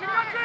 Chase!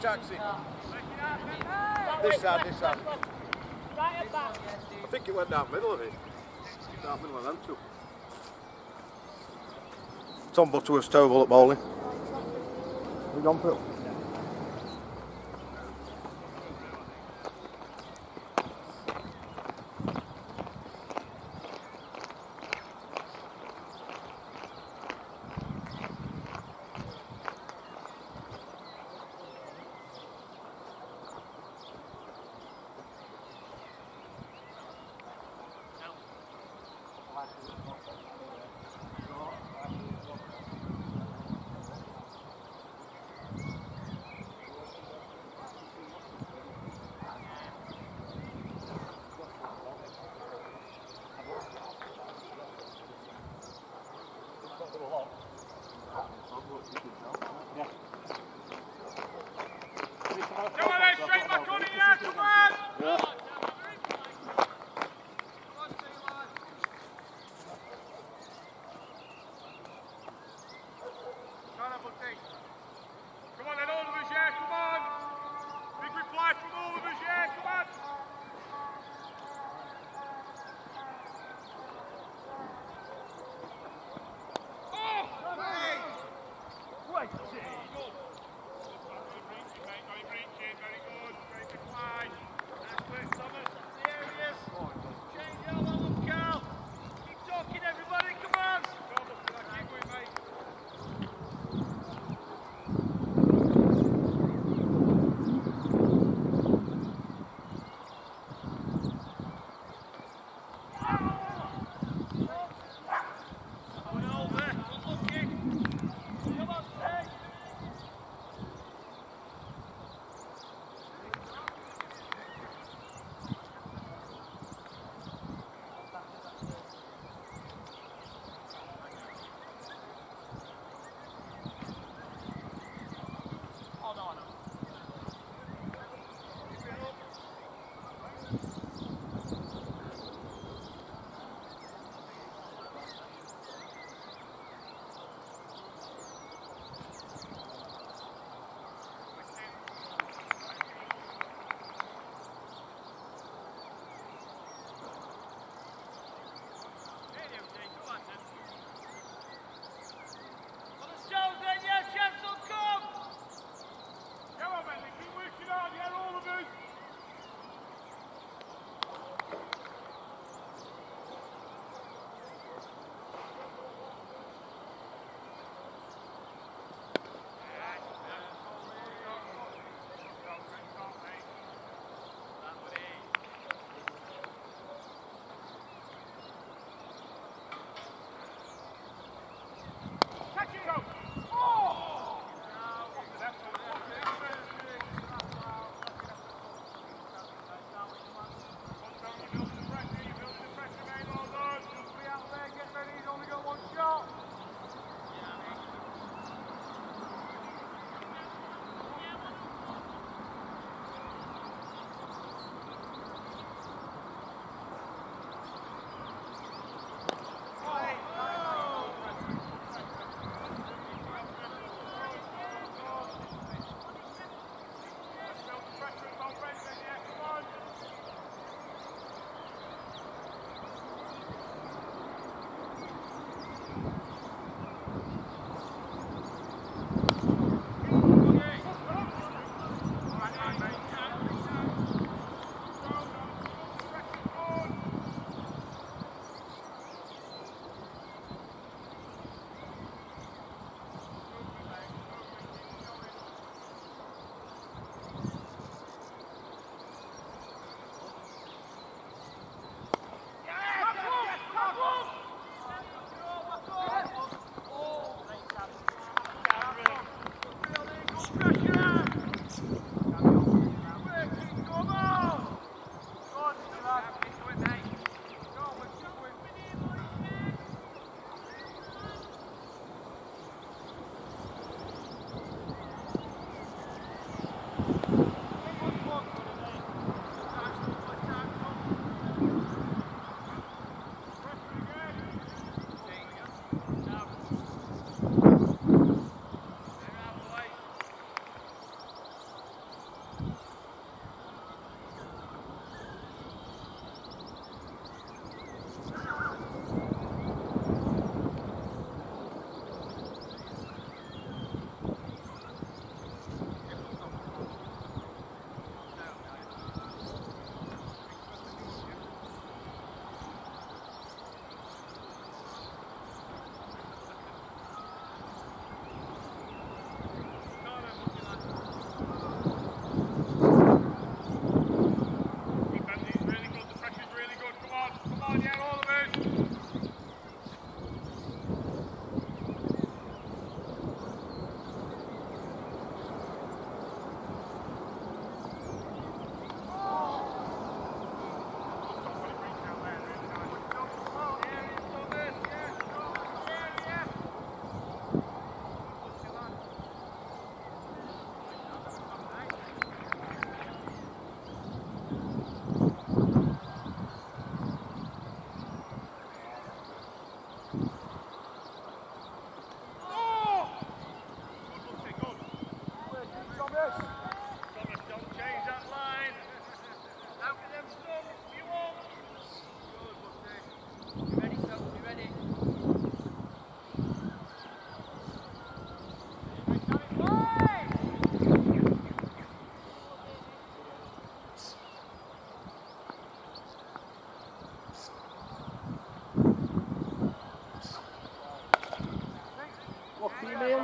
Taxi. This side, this side. I think it went down middle of it. Down middle of them two. Tom Butterworth's Toval at bowling. We gone Phil? Come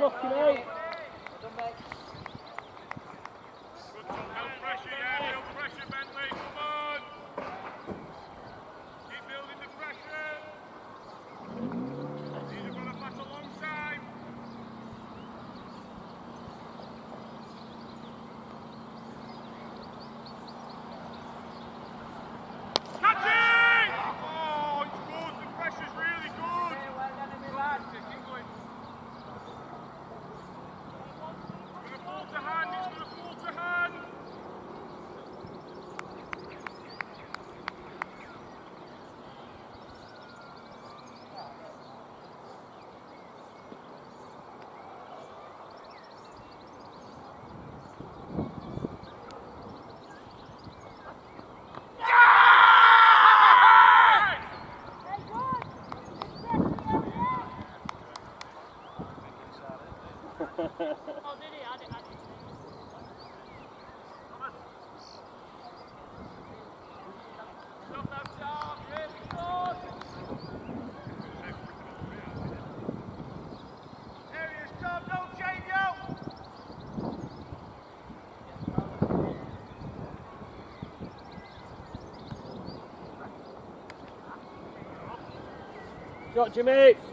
unlucky, mate. Shot, Jimmy.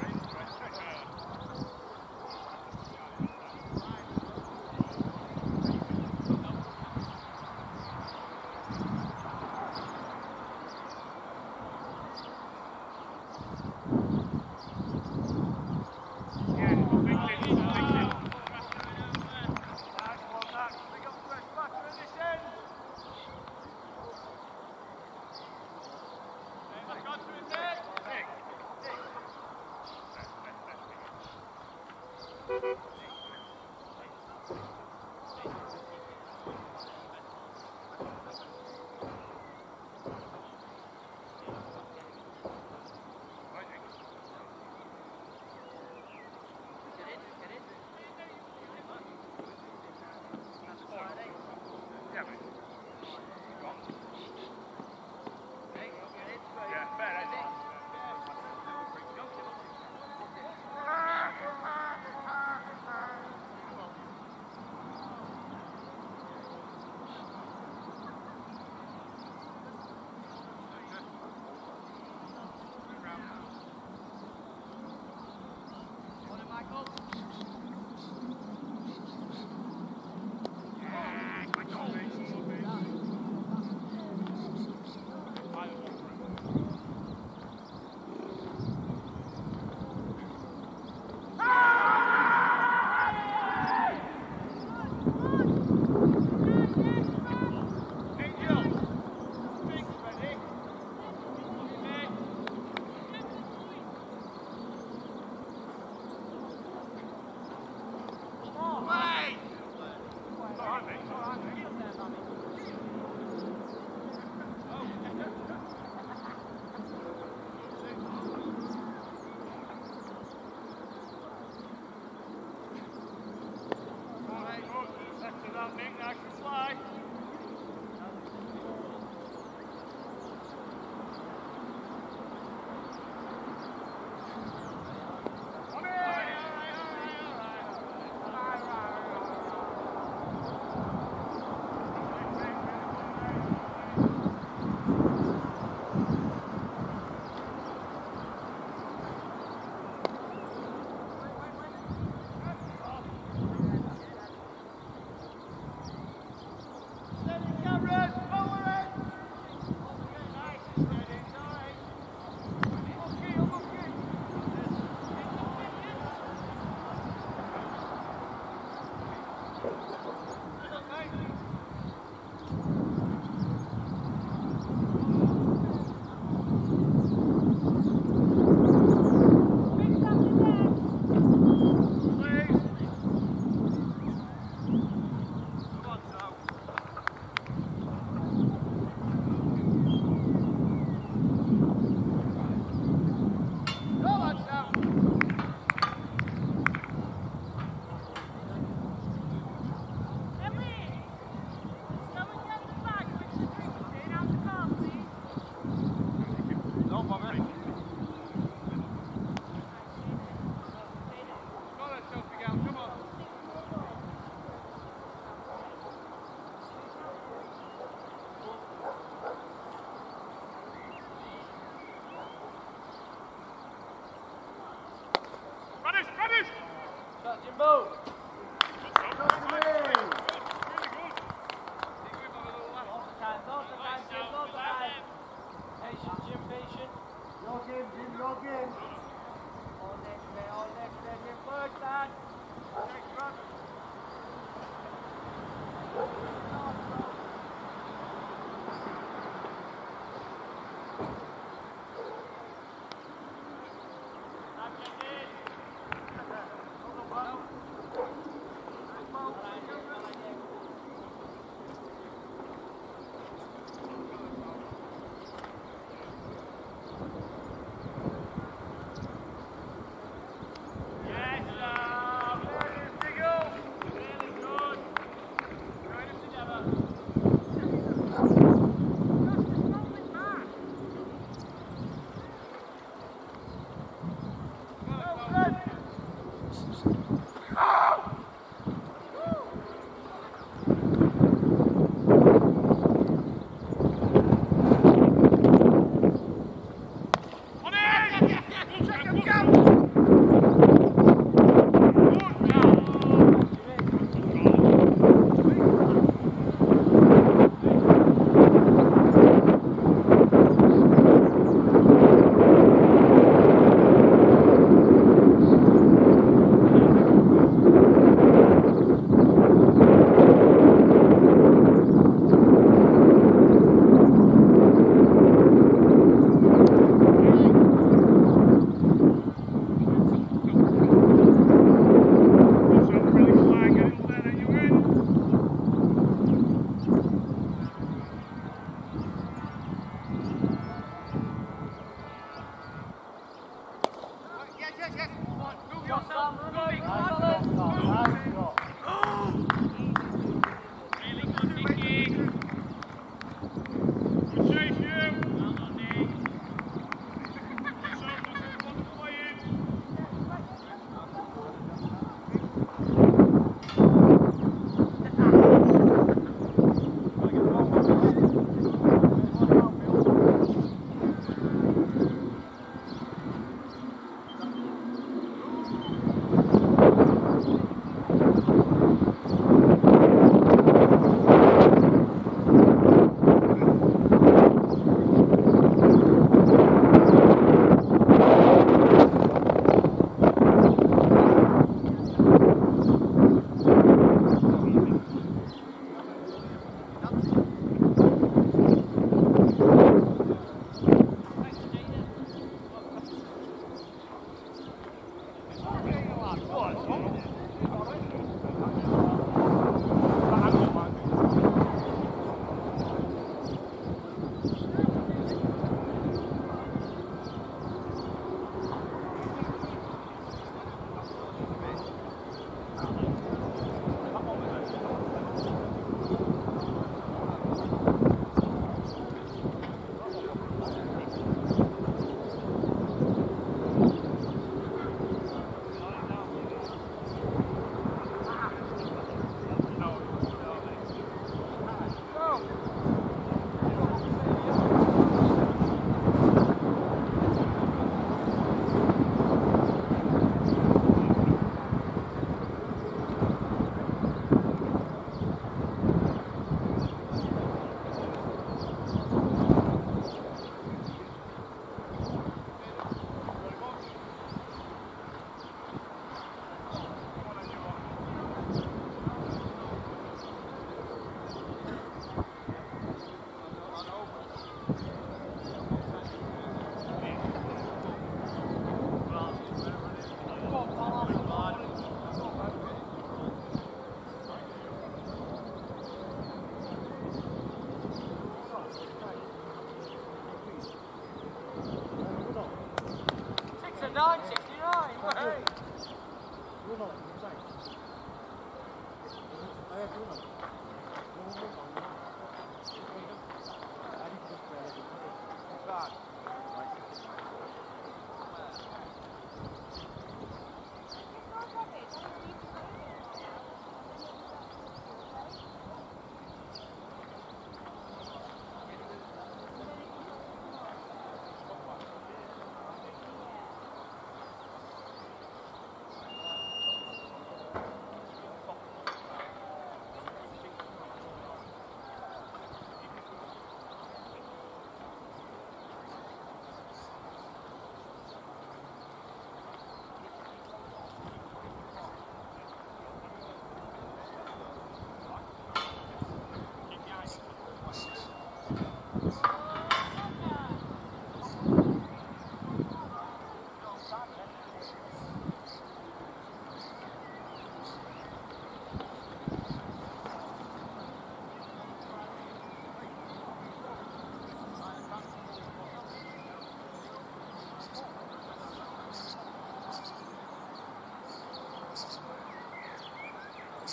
right?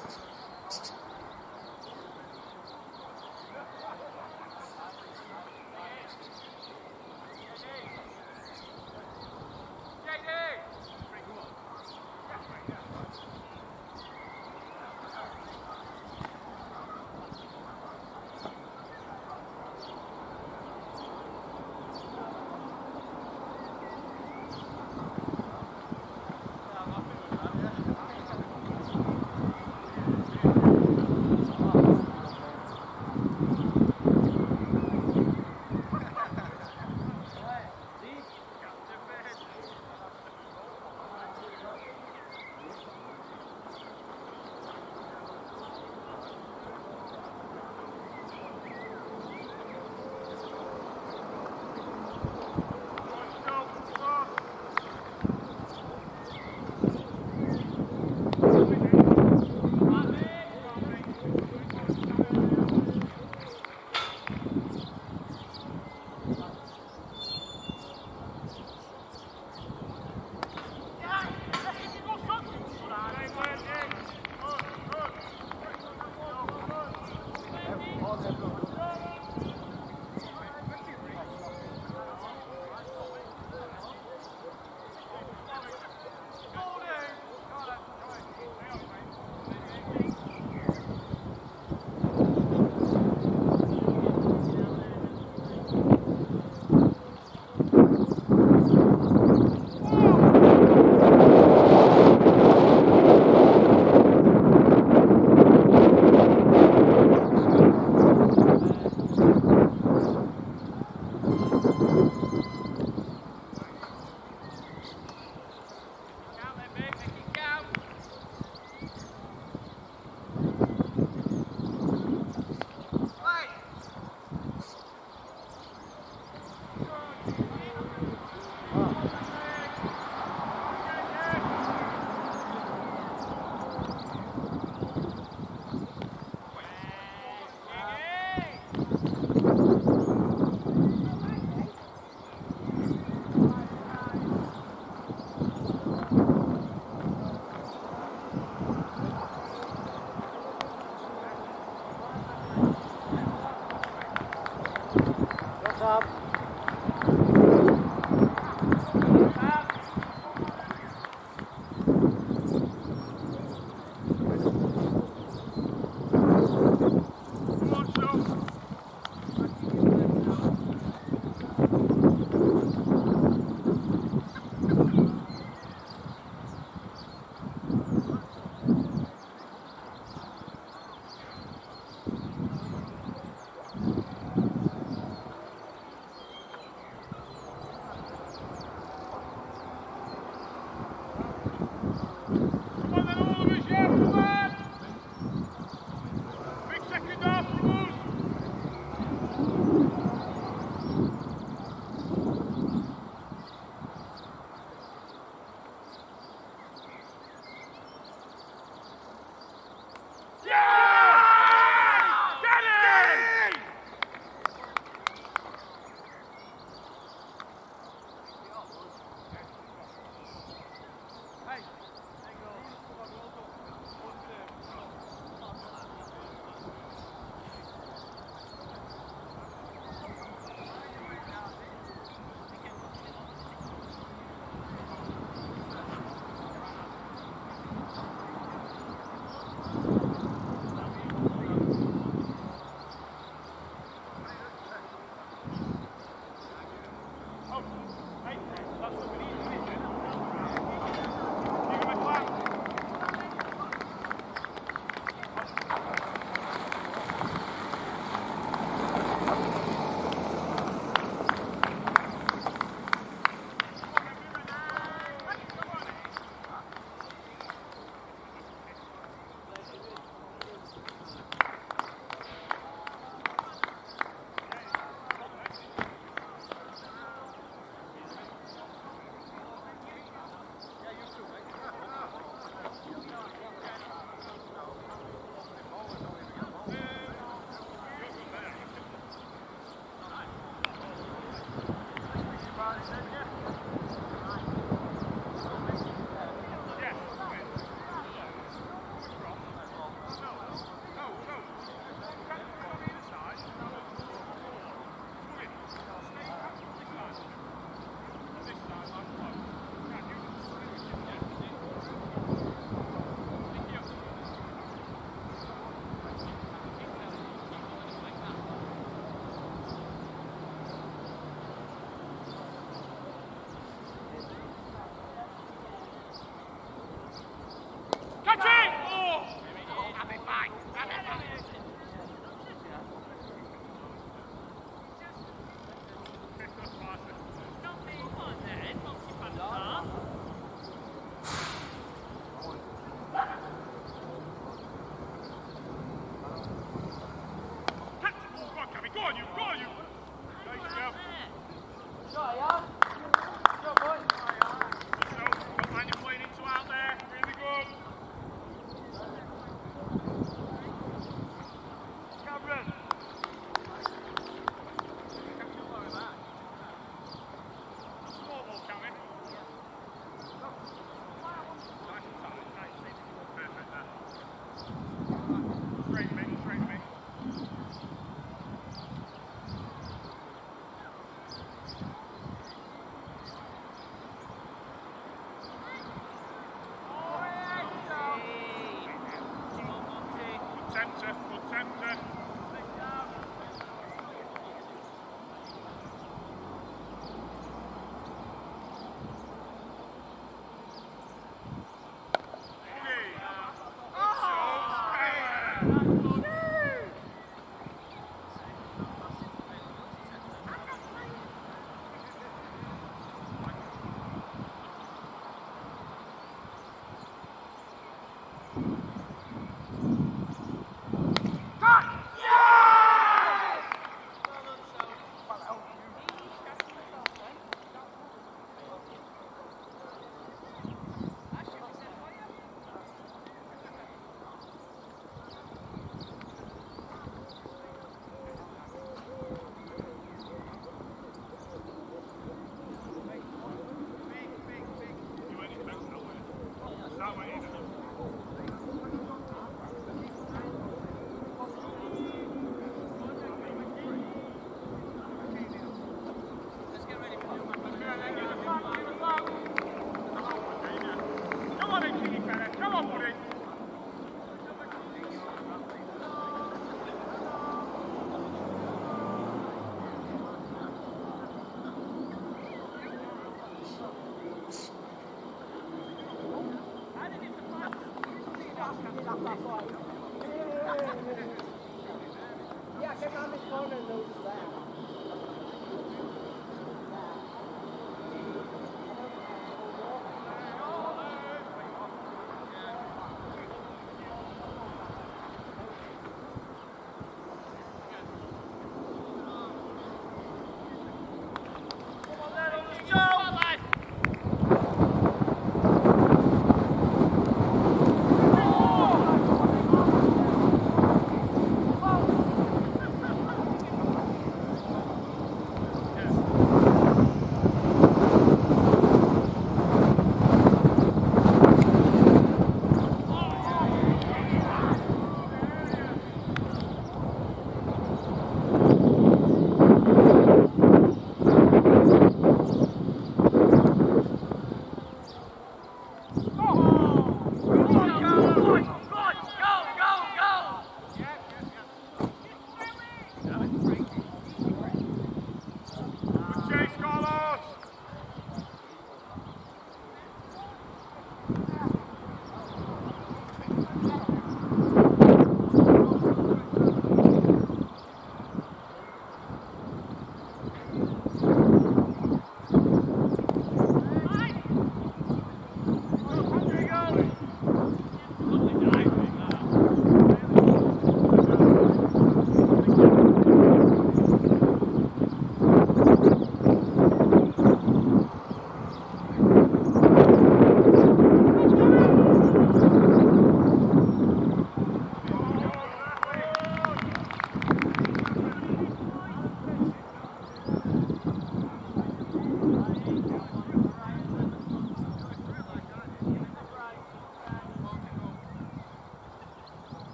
Jesus.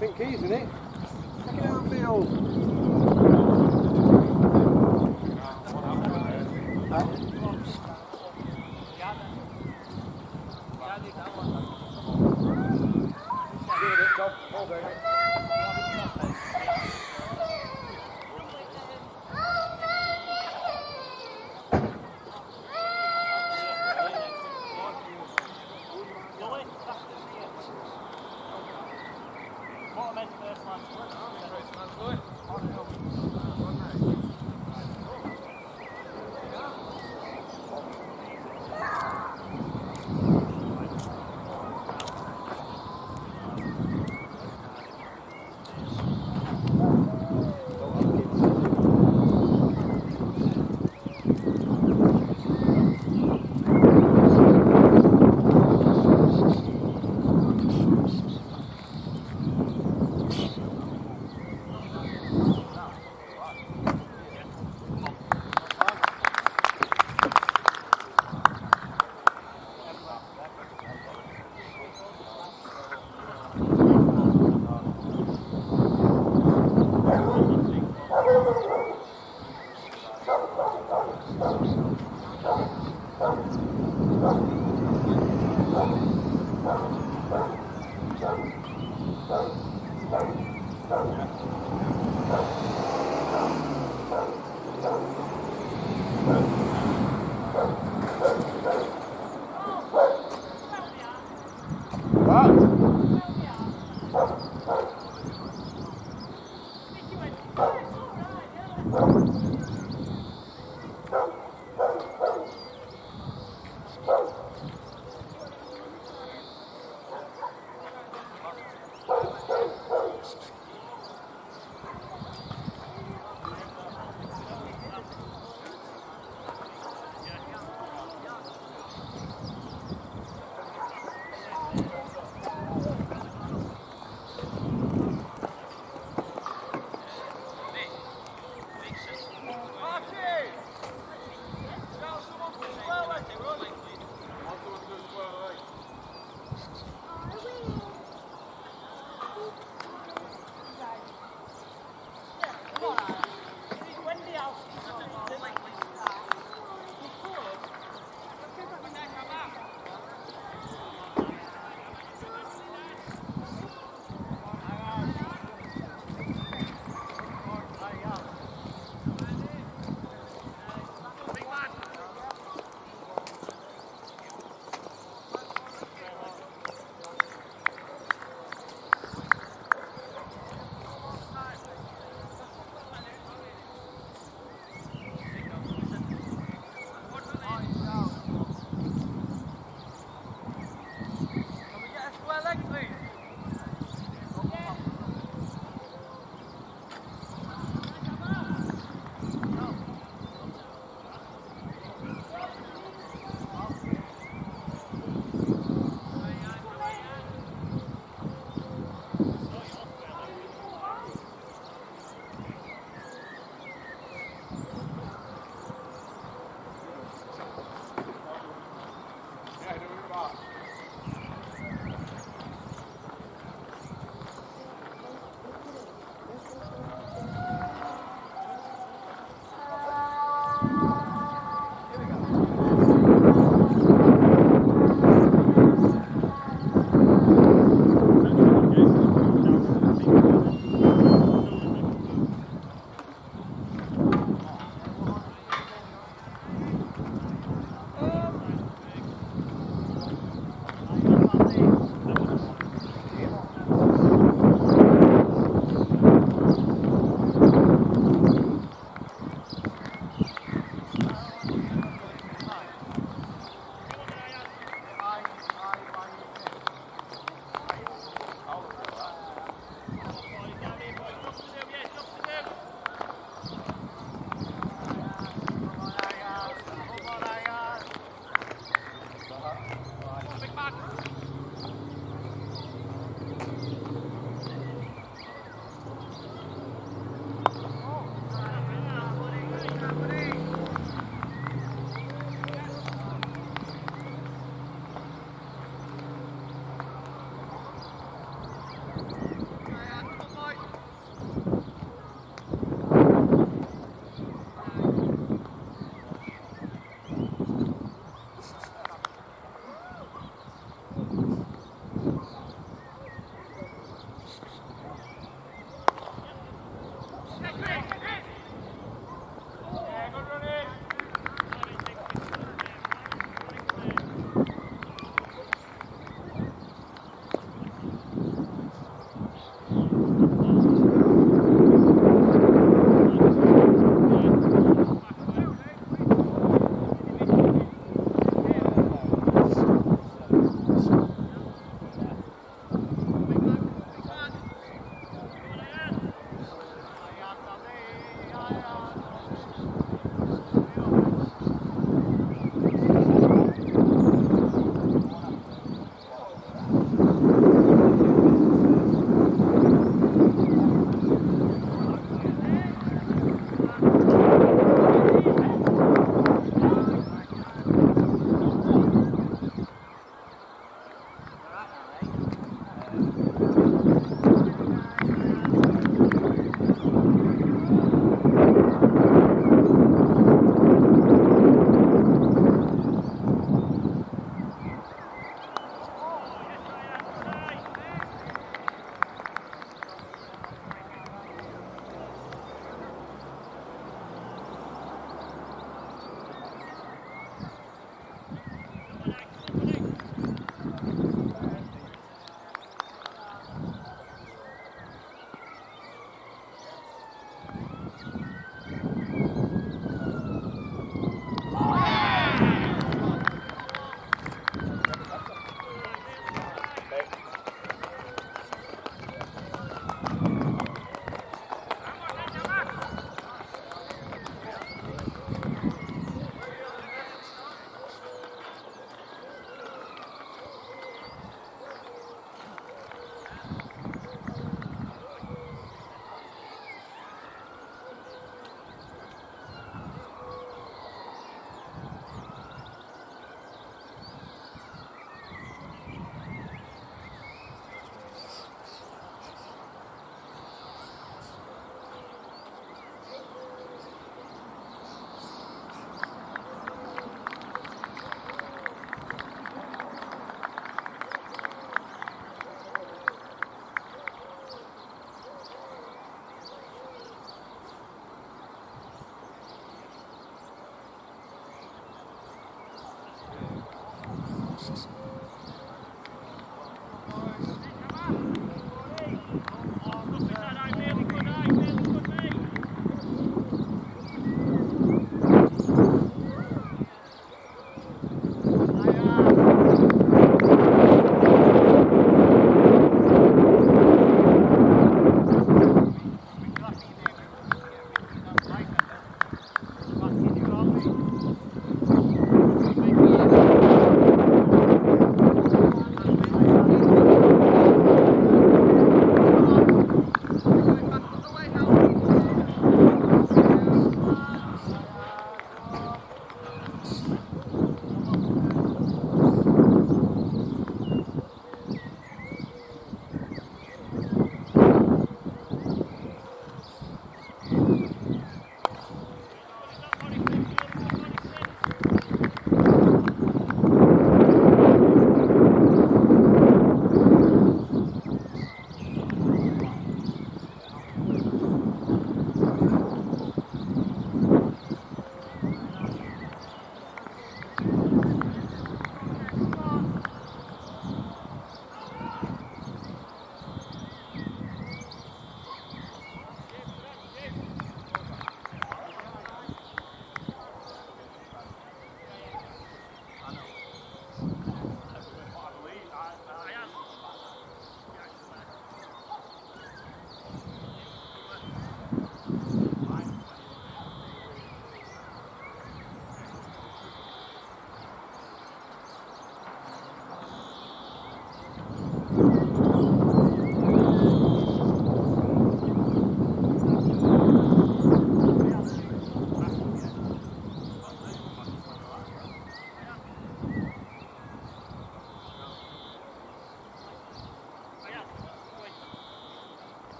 Think he's in it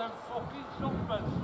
them fucking sunbeds,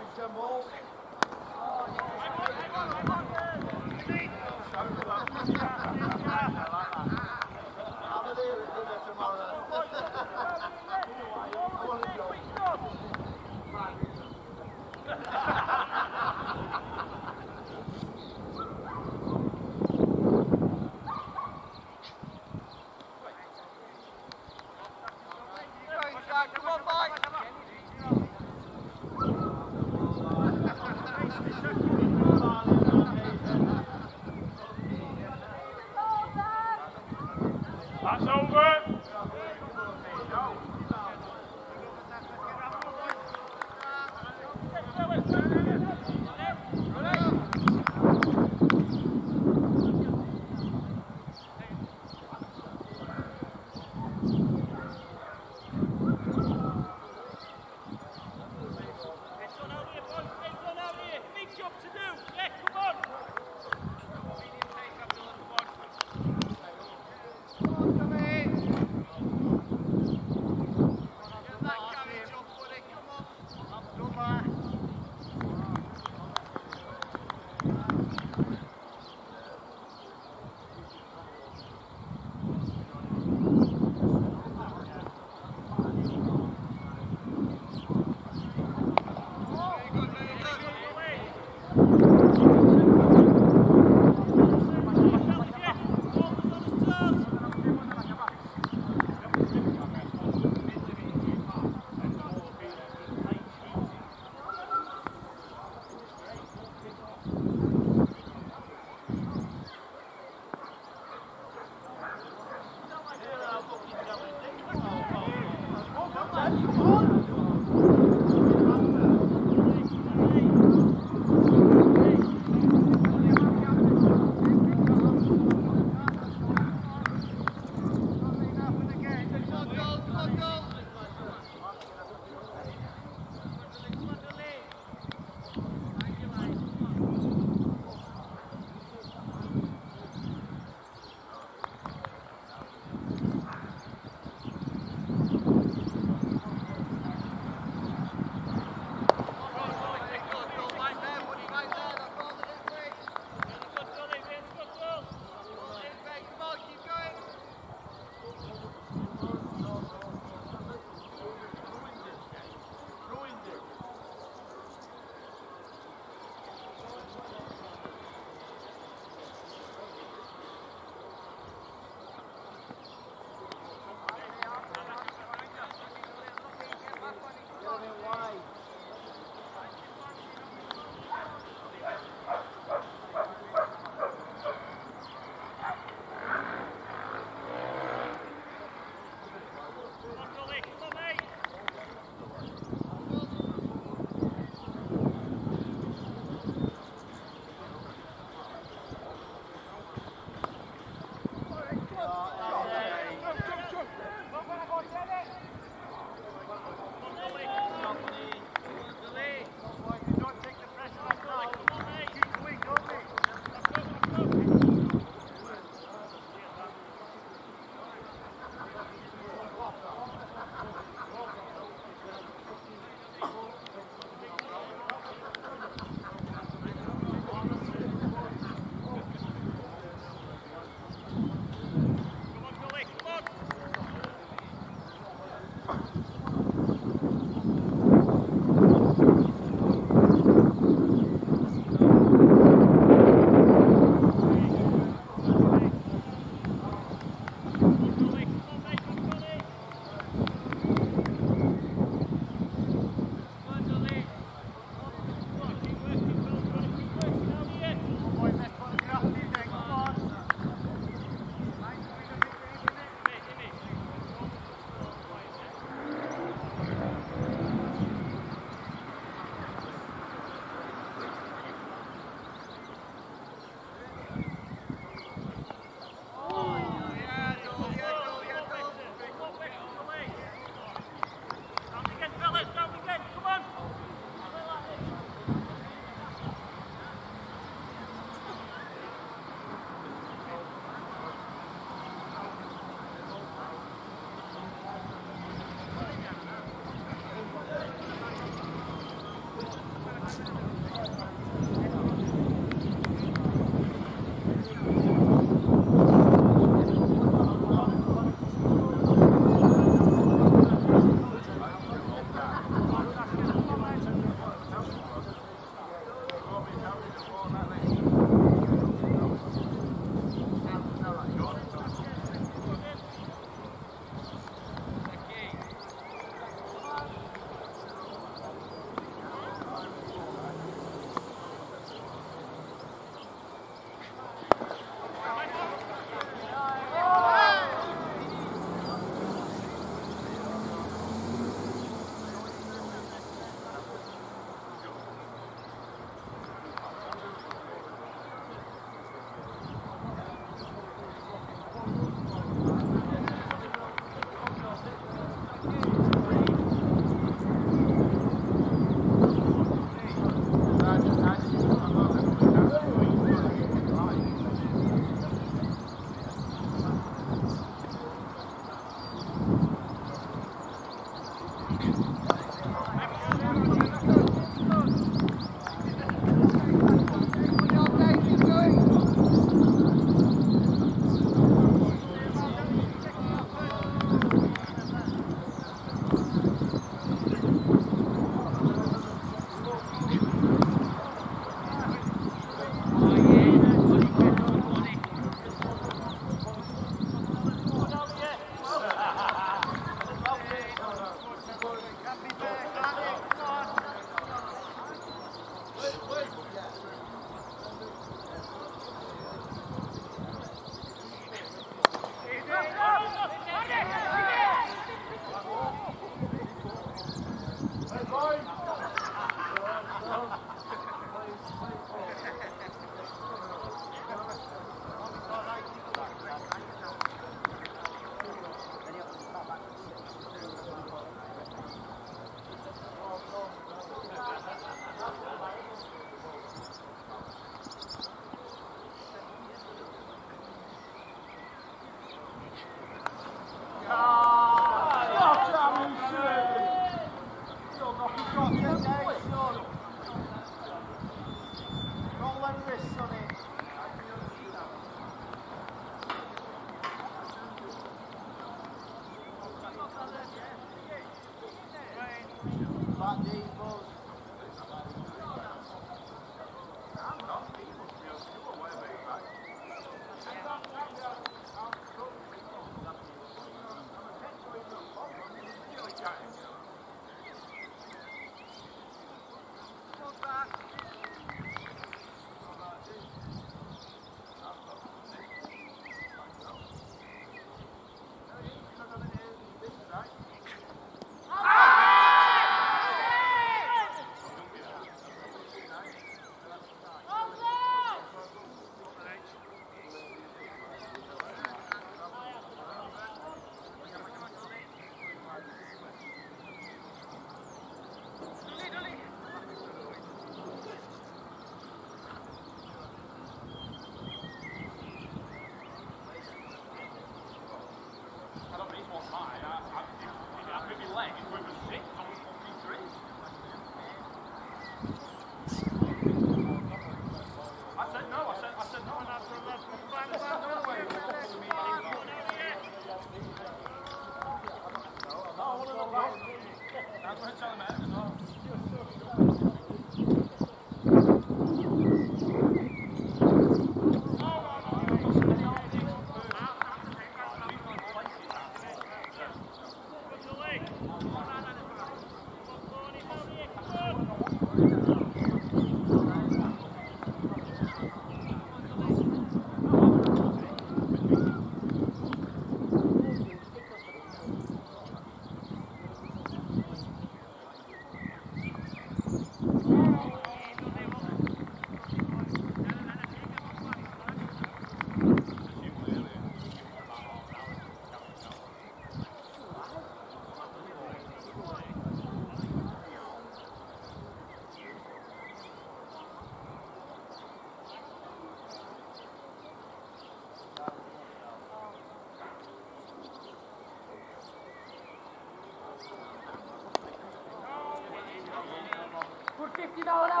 知道